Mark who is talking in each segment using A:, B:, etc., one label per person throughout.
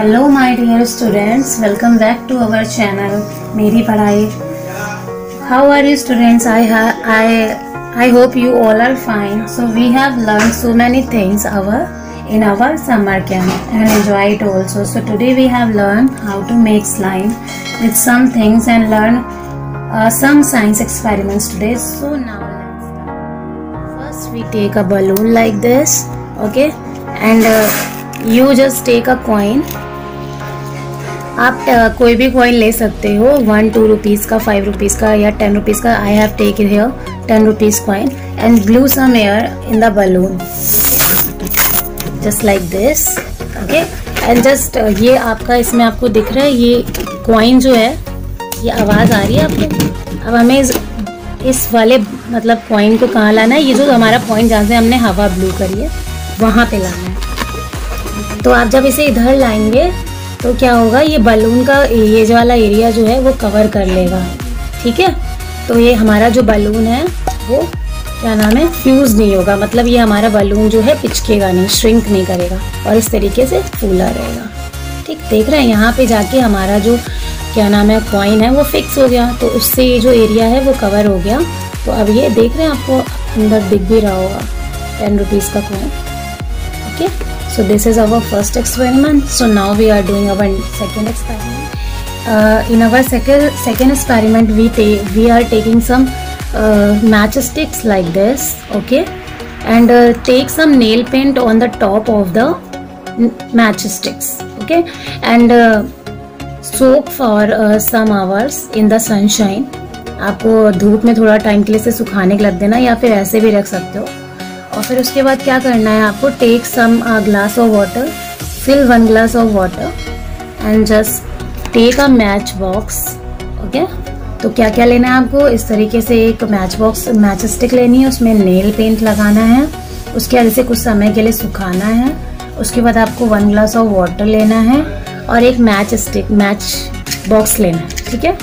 A: Hello my dear students welcome back to our channel मेरी पढ़ाई how are you students I I I hope you all are fine. So, we have learned so many things. Our in our summer camp and enjoyed also so today we have learned how to make slime with some things and learn uh, some science experiments today so now let's start first we take a balloon like this okay and uh, you just take a coin आप uh, कोई भी coin ले सकते हो one two rupees का five rupees का या ten rupees का I have take here ten rupees coin and blow some air in the balloon just like this okay and just ये आपका इसमें आपको दिख रहा है ये कॉइन जो है ये आवाज़ आ रही है आपको? अब हमें इस, इस वाले मतलब कॉइन को कहाँ लाना है? ये जो हमारा पॉइंट जहाँ से हमने हवा ब्लू करी है वहाँ पे लाना है। तो आप जब इसे इधर लाएँगे तो क्या होगा? ये बलून का ये जो वाला एरिया जो है वो कवर कर लेगा। ठीक है? तो ये हमारा जो बलून है वो क्या नाम है? फ्यूज नहीं होगा। मतलब ये हमारा बलून जो है, पिचकेगा नहीं श्रिंक नहीं करेगा और इस तरीके से फूला रहेगा। ठीक, देख रहे हैं, यहाँ पे जाके हमारा जो, क्या नाम है कॉइन है, वो फिक्स हो गया। तो उससे ये जो एरिया है, वो कवर हो गया। तो अब ये देख रहे हैं आपको, अंदर दिख भी रहा होगा। टेन रुपीज़ का coin okay so this is our first experiment so now we are doing our second experiment. In in our second second we we are taking some uh, matchsticks like this okay and uh, take some nail paint on the top of the matchsticks okay and uh, soak for uh, some hours in the sunshine आपको धूप में थोड़ा time के लिए से सुखाने के लग देना या फिर ऐसे भी रख सकते हो और फिर उसके बाद क्या करना है आपको take some glass of water fill one glass of water and just take a match box okay तो क्या क्या लेना है आपको? इस तरीके से एक मैच बॉक्स मैच स्टिक लेनी है, उसमें नेल पेंट लगाना है, उसके बाद इसे कुछ समय के लिए सुखाना है, उसके बाद आपको वन ग्लास ऑफ़ वाटर लेना है और एक मैच स्टिक मैच बॉक्स लेना है, ठीक है?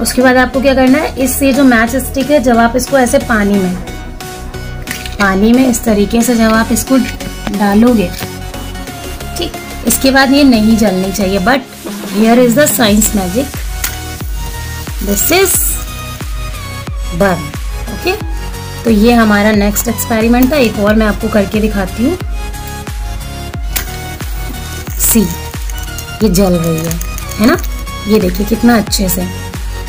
A: उसके बाद आपको क्या करना है? इस ये जो मैच स्टिक है, जब आप इसको ऐसे पानी में पानी में इस तरीके से जब आप इसको डालोगे, ठीक? इसके बाद ये नहीं जलनी चाहिए but here is the science magic this is burn okay तो ये हमारा नेक्स्ट एक्सपेरिमेंट था, एक और मैं आपको करके दिखाती हूँ। सी ये जल रही है है ना? ये देखिए कितना अच्छे से।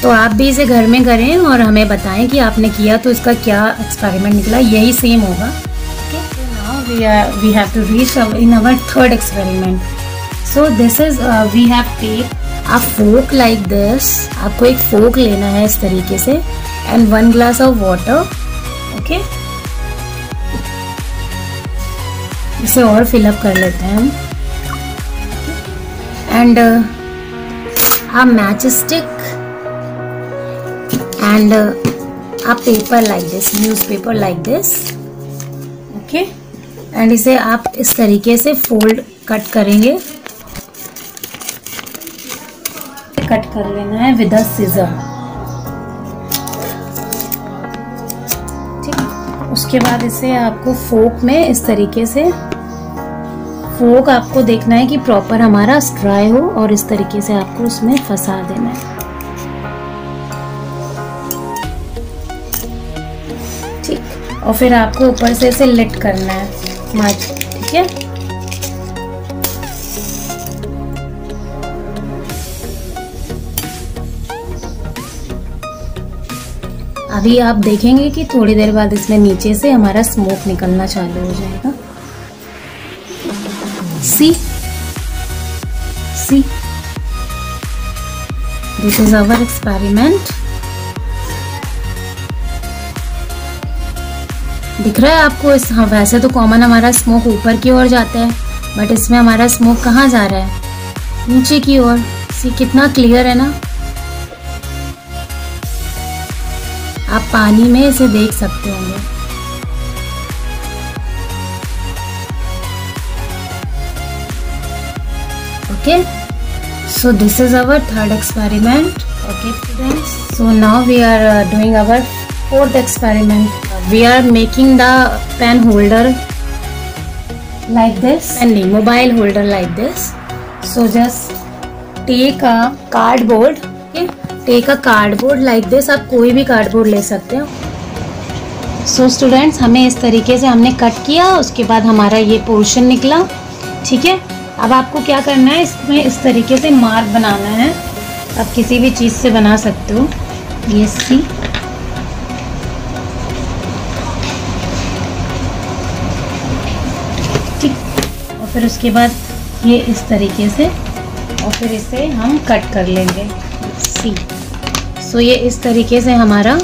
A: तो आप भी इसे घर में करें और हमें बताएँ कि आपने किया तो इसका क्या एक्सपेरिमेंट निकला। यही सेम होगा we have to reach in our third experiment so this is we have take a fork like this आपको एक फोक लेना है इस तरीके से and one glass of water okay इसे और फिलअप कर लेते हैं हम and a match stick and uh, a paper like this newspaper like this okay? And इसे आप इस तरीके से फोल्ड कट करेंगे कट कर लेना है विद सीजर ठीक उसके बाद इसे आपको फोक में इस तरीके से फोक आपको देखना है कि प्रॉपर हमारा ड्राई हो और इस तरीके से आपको उसमें फंसा देना है। ठीक? और फिर आपको ऊपर से इसे लिट करना है। ठीक है? अभी आप देखेंगे कि थोड़ी देर बाद इसमें नीचे से हमारा स्मोक निकलना चालू हो जाएगा। See see this is our experiment दिख रहा है आपको इस हाँ वैसे तो कॉमन हमारा स्मोक ऊपर की ओर जाता है बट इसमें हमारा स्मोक कहाँ जा रहा है? नीचे की ओर। सी कितना क्लियर है ना? आप पानी में इसे देख सकते होंगे। Okay? So this is our third experiment okay students so now we are doing our fourth experiment we are making the pen holder like this नहीं mobile holder like this so just take a cardboard okay take a cardboard like this आप कोई भी cardboard ले सकते हो। So so, students हमें इस तरीके से हमने कट किया उसके बाद हमारा ये पोर्शन निकला ठीक है? अब आपको क्या करना है इसमें इस तरीके से मार्क बनाना है। आप किसी भी चीज़ से बना सकते हो। ये सी ठीक। और फिर उसके बाद ये इस तरीके से और फिर इसे हम कट कर लेंगे। सी सो ये इस तरीके से हमारा,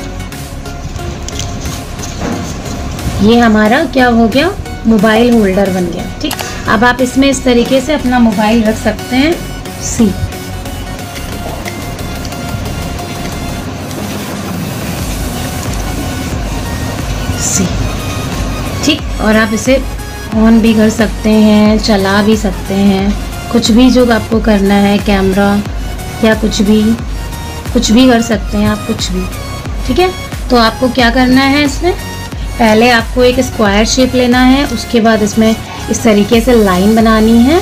A: ये हमारा क्या हो गया? मोबाइल होल्डर बन गया, ठीक? अब आप इसमें इस तरीके से अपना मोबाइल रख सकते हैं सी सी ठीक? और आप इसे ऑन भी कर सकते हैं, चला भी सकते हैं। कुछ भी जो आपको करना है कैमरा या कुछ भी कुछ भी कर सकते हैं आप, कुछ भी। ठीक है? तो आपको क्या करना है इसमें? पहले आपको एक स्क्वायर शेप लेना है, उसके बाद इसमें इस तरीके से लाइन बनानी है,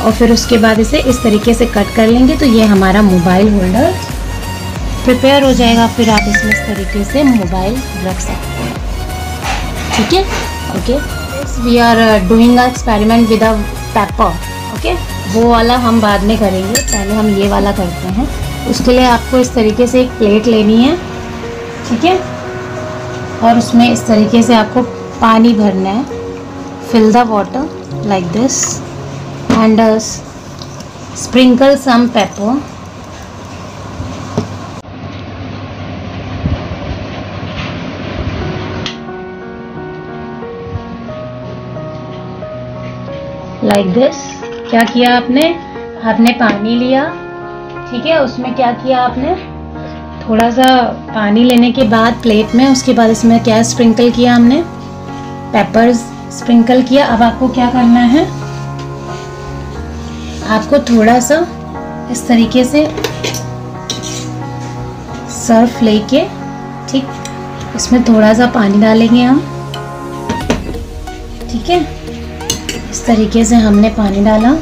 A: और फिर उसके बाद इसे इस तरीके से कट कर लेंगे। तो ये हमारा मोबाइल होल्डर प्रिपेयर हो जाएगा। फिर आप इसमें इस तरीके से मोबाइल रख सकते हैं। ठीक है? Okay we are doing experiment with a paper okay वो वाला हम बाद में करेंगे। पहले हम ये वाला करते हैं। उसके लिए आपको इस तरीके से एक प्लेट लेनी है ठीक है? और उसमें इस तरीके से आपको पानी भरना है। The water like this and uh, sprinkle some pepper. Like like this क्या किया आपने? आपने पानी लिया। ठीक है, उसमें क्या किया आपने? थोड़ा सा पानी लेने के बाद प्लेट में, उसके बाद इसमें क्या स्प्रिंकल किया हमने? पेपर्स स्प्रिंकल किया। अब आपको क्या करना है? आपको थोड़ा सा इस तरीके से सर्फ लेके, ठीक, इसमें थोड़ा सा पानी डालेंगे हम। ठीक है? इस तरीके से हमने पानी डाला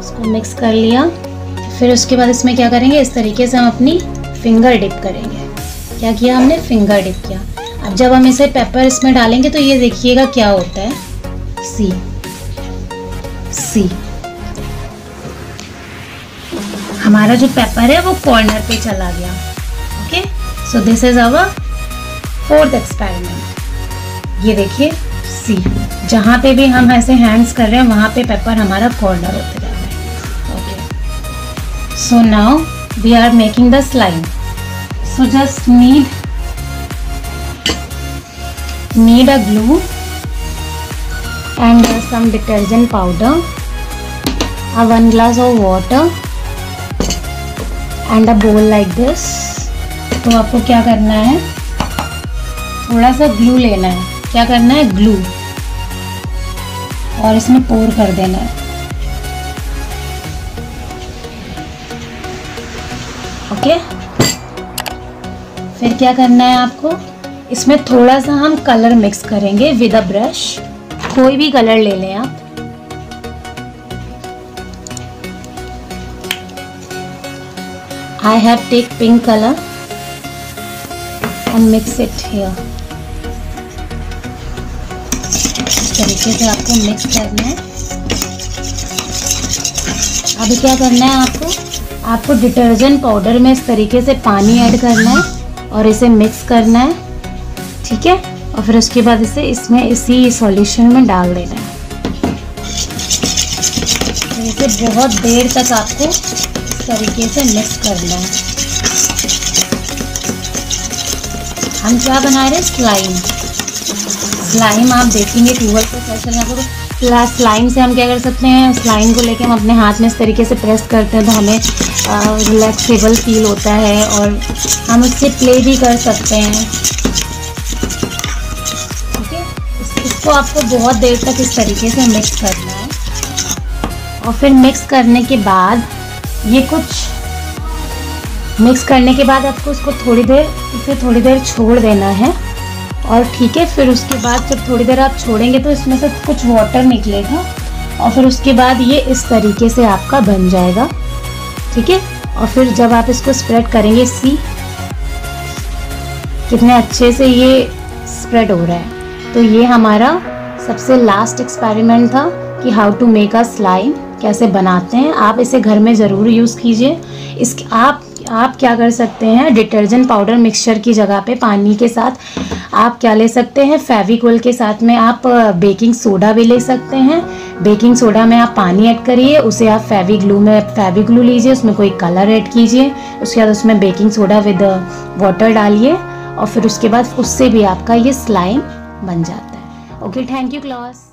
A: इसको मिक्स कर लिया। फिर उसके बाद इसमें क्या करेंगे? इस तरीके से हम अपनी फिंगर डिप करेंगे। क्या किया हमने? फिंगर डिप किया। अब जब हम इसे पेपर इसमें डालेंगे तो ये देखिएगा क्या होता है। सी सी हमारा जो पेपर है, वो कॉर्नर पे चला गया। Okay so this is our fourth experiment ये देखिए सी जहाँ पे भी हम ऐसे हैंड्स कर रहे हैं, वहाँ पे पेपर हमारा कॉर्नर होता है। So now we are making the slime so just need need a glue and uh, some detergent powder a one glass of water and a bowl like this तो आपको क्या करना है थोड़ा सा ग्लू लेना है क्या करना है ग्लू और इसमें पोर कर देना है ओके? फिर क्या करना है आपको? इसमें थोड़ा सा हम कलर मिक्स करेंगे विद अ ब्रश कोई भी कलर ले लें आप। I have take pink colour and mix it here इस तरीके से आपको मिक्स करना है। अभी क्या करना है आपको? आपको डिटर्जेंट पाउडर में इस तरीके से पानी ऐड करना है और इसे मिक्स करना है, ठीक है? और फिर उसके बाद इसे इसमें इसी सॉल्यूशन में डाल देना है। तो इसे बहुत देर तक आपको इस तरीके से मिक्स करना है। हम क्या बना रहे हैं? स्लाइम स्लाइम आप देखेंगे गूगल पर सर्च करें आपको स्लाइम से हम क्या कर सकते हैं? स्लाइम को लेके हम अपने हाथ में इस तरीके से प्रेस करते हैं तो हमें रिलैक्सेबल फील होता है और हम उससे प्ले भी कर सकते हैं। इसको आपको बहुत देर तक इस तरीके से मिक्स करना है। और फिर मिक्स करने के बाद ये कुछ मिक्स करने के बाद आपको उसको थोड़ी देर, इसे थोड़ी देर छोड़ देना है। और ठीक है, फिर उसके बाद जब थोड़ी देर आप छोड़ेंगे तो इसमें से कुछ वाटर निकलेगा और फिर उसके बाद ये इस तरीके से आपका बन जाएगा। ठीक है? और फिर जब आप इसको स्प्रेड करेंगे सी कितने अच्छे से ये स्प्रेड हो रहा है। तो ये हमारा सबसे लास्ट एक्सपेरिमेंट था कि how to make a slime कैसे बनाते हैं। आप इसे घर में ज़रूर यूज़ कीजिए। इस आप आप क्या कर सकते हैं डिटर्जेंट पाउडर मिक्सचर की जगह पे पानी के साथ आप क्या ले सकते हैं? फेविकोल के साथ में आप बेकिंग सोडा भी ले सकते हैं। बेकिंग सोडा में आप पानी ऐड करिए, उसे आप फेविक ग्लू में फेविक ग्लू लीजिए, उसमें कोई कलर ऐड कीजिए। उसके बाद उसमें बेकिंग सोडा विद वाटर डालिए और फिर उसके बाद उससे भी आपका ये स्लाइम बन जाता है। Okay thank you Claus